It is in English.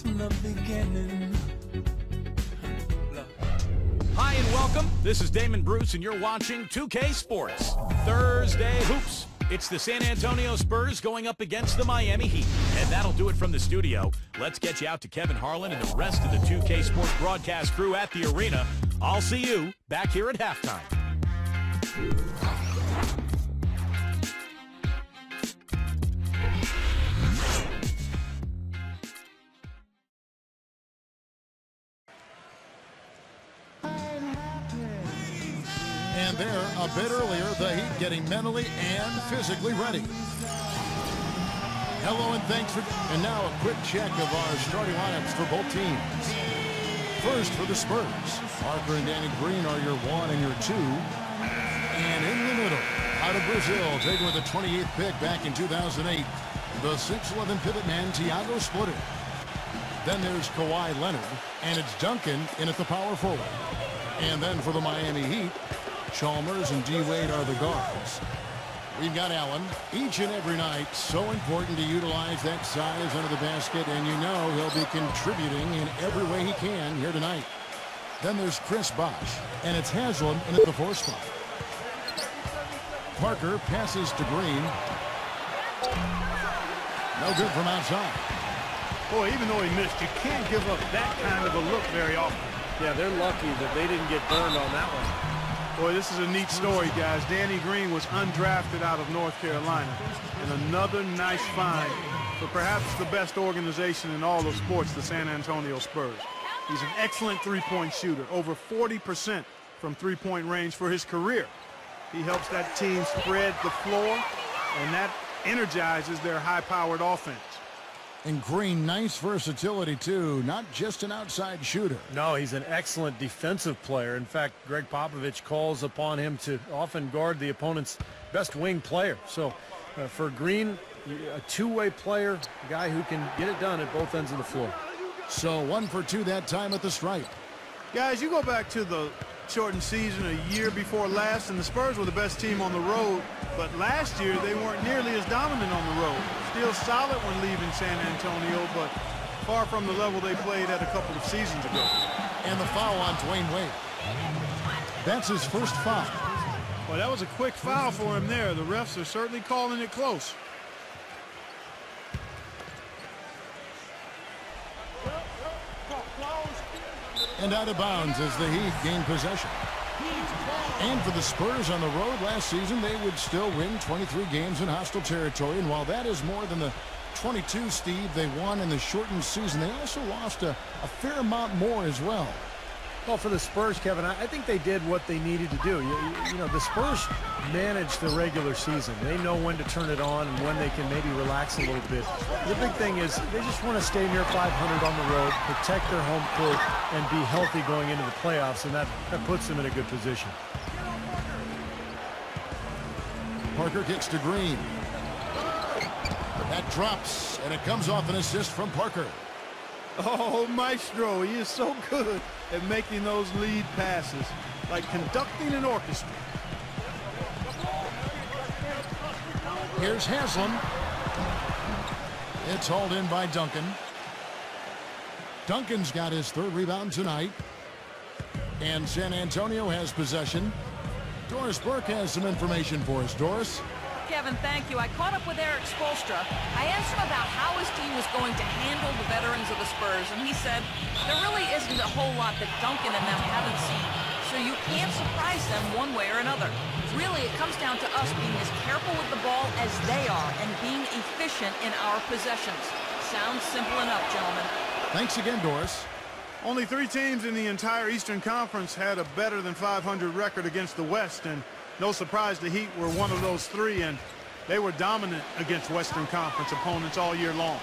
from the beginning. Hi and welcome. This is Damon Bruce and you're watching 2K Sports. Thursday Hoops. It's the San Antonio Spurs going up against the Miami Heat. And that'll do it from the studio. Let's get you out to Kevin Harlan and the rest of the 2K Sports broadcast crew at the arena. I'll see you back here at halftime. And there, a bit earlier, the Heat getting mentally and physically ready. Hello and thanks for... And now a quick check of our starting lineups for both teams. First for the Spurs. Parker and Danny Green are your one and your two. And in the middle, out of Brazil, taken with the 28th pick back in 2008, the 6'11 pivot man, Tiago Splitter. Then there's Kawhi Leonard, and it's Duncan in at the power forward. And then for the Miami Heat, Chalmers and D-Wade are the guards. We've got Allen each and every night. So important to utilize that size under the basket, and you know he'll be contributing in every way he can here tonight. Then there's Chris Bosh, and it's Haslem in at the four spot. Parker passes to Green. No good from outside. Boy, even though he missed, you can't give up that kind of a look very often. Yeah, they're lucky that they didn't get burned on that one. Boy, this is a neat story, guys. Danny Green was undrafted out of North Carolina. And another nice find for perhaps the best organization in all of sports, the San Antonio Spurs. He's an excellent three-point shooter, over 40% from three-point range for his career. He helps that team spread the floor, and that energizes their high-powered offense. And Green, nice versatility, too. Not just an outside shooter. No, he's an excellent defensive player. In fact, Gregg Popovich calls upon him to often guard the opponent's best wing player. So uh, for Green, a two-way player, a guy who can get it done at both ends of the floor. So one for two that time at the stripe. Guys, you go back to the shortened season a year before last, and the Spurs were the best team on the road. But last year, they weren't nearly as dominant on the road. Still solid when leaving San Antonio, but far from the level they played at a couple of seasons ago. And the foul on Dwyane Wade. That's his first foul. Well, that was a quick foul for him there. The refs are certainly calling it close. And out of bounds as the Heat gain possession. And for the Spurs on the road last season, they would still win 23 games in hostile territory. And while that is more than the 22, Steve, they won in the shortened season, they also lost a, a fair amount more as well. Well, for the Spurs, Kevin, I think they did what they needed to do. You, you, know, the Spurs manage the regular season. They know when to turn it on and when they can maybe relax a little bit. The big thing is they just want to stay near 500 on the road, protect their home court, and be healthy going into the playoffs, and that, that puts them in a good position. Parker kicks to Green. That drops, and it comes off an assist from Parker. Oh, Maestro, he is so good at making those lead passes, like conducting an orchestra. Here's Haslem. It's hauled in by Duncan. Duncan's got his third rebound tonight. And San Antonio has possession. Doris Burke has some information for us. Doris? Kevin, thank you. I caught up with Erik Spoelstra. I asked him about how his team was going to handle the veterans of the Spurs, and he said there really isn't a whole lot that Duncan and them haven't seen, so you can't surprise them one way or another. Really, it comes down to us being as careful with the ball as they are and being efficient in our possessions. Sounds simple enough, gentlemen. Thanks again, Doris. Only three teams in the entire Eastern Conference had a better than 500 record against the West, and no surprise the Heat were one of those three, and they were dominant against Western Conference opponents all year long.